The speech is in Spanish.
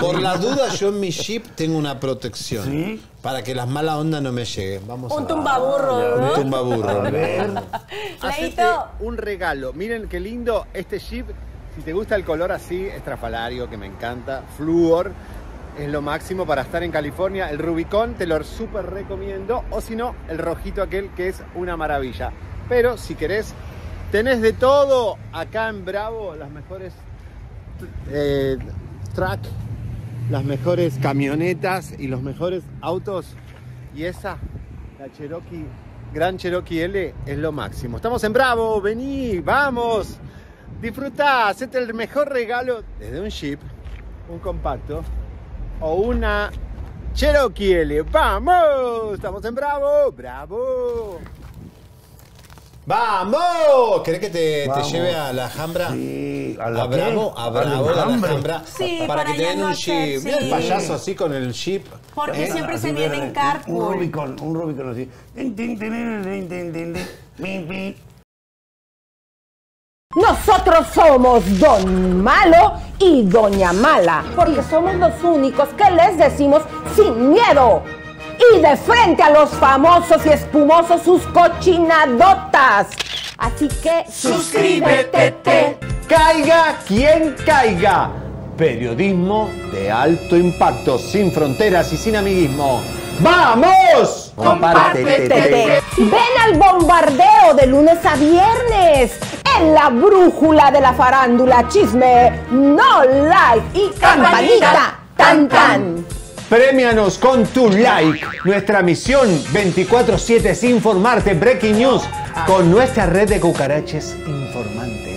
Por las dudas, yo en mi Jeep tengo una protección. ¿Sí? Para que las malas ondas no me lleguen. Vamos Un a tumbaburro, Un ¿no? tumbaburro. Hacete Leito. un regalo. Miren qué lindo este Jeep. Si te gusta el color así, estrafalario, que me encanta, flúor, es lo máximo para estar en California. El Rubicon te lo súper recomiendo. O si no, el rojito aquel que es una maravilla. Pero si querés, tenés de todo acá en Bravo, las mejores eh, las mejores camionetas y los mejores autos. Y esa, la Cherokee, Gran Cherokee L, es lo máximo. Estamos en Bravo, vení, vamos. Disfrutá, hacete el mejor regalo desde un Jeep, un compacto o una Cherokee L. ¡Vamos! Estamos en Bravo, Bravo. ¡Vamos! ¿Querés que te, te Vamos. lleve a la Alhambra? Sí, a, ¿a la qué? Bravo, a ¿A la Bravo, a la Alhambra? Alhambra. Sí, para, para que te den no un hacer, jeep. Mira el sí. payaso así con el jeep. Porque ¿Eh? siempre Así se viene en Un carpool. Rubicon, un Rubicon así. Tin, tin, tin, tin, tin, tin, tin. Pin, pin. Nosotros somos Don Malo y Doña Mala, porque somos los únicos que les decimos sin miedo y de frente a los famosos y espumosos sus cochinadotas. Así que suscríbete. te. Caiga quien caiga. Periodismo de alto impacto, sin fronteras y sin amiguismo. ¡Vamos! Compártete. Ven al bombardeo de lunes a viernes en la brújula de la farándula chisme, no like y campanita tan tan. Premianos con tu like. Nuestra misión 24-7 es informarte. Breaking News con nuestra red de cucaraches informados.